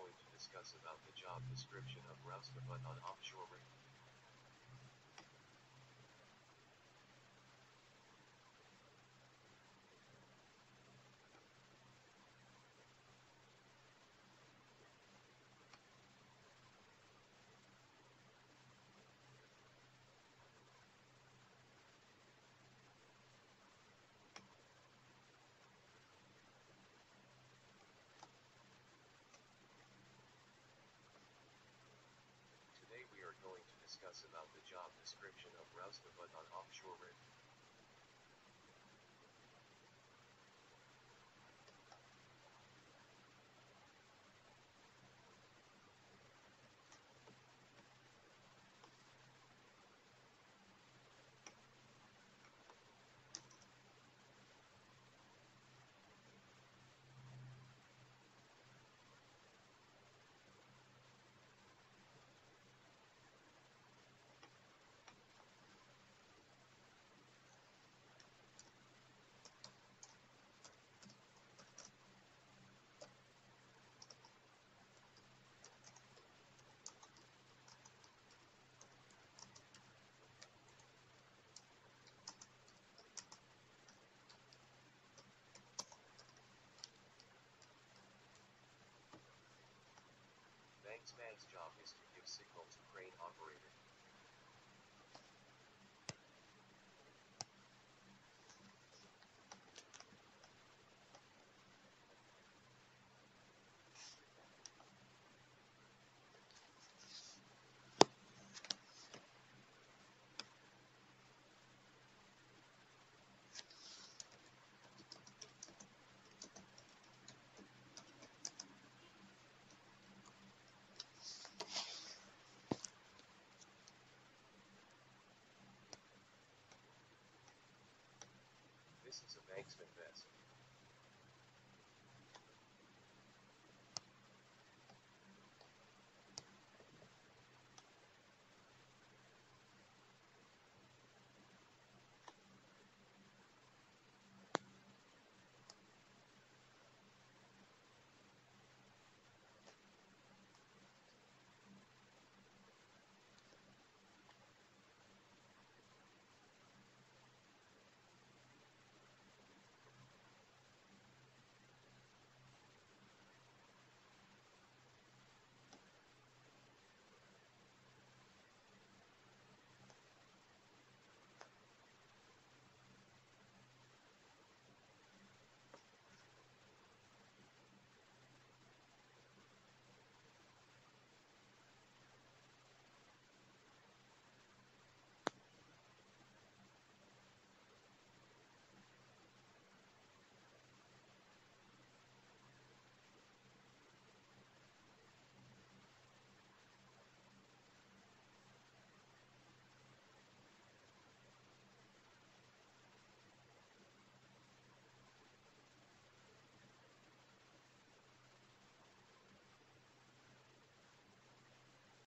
going to discuss about the job description of Roustabout on offshore offshoring. Description of Roustabout on offshore rig. Banksman's job business of banks to invest.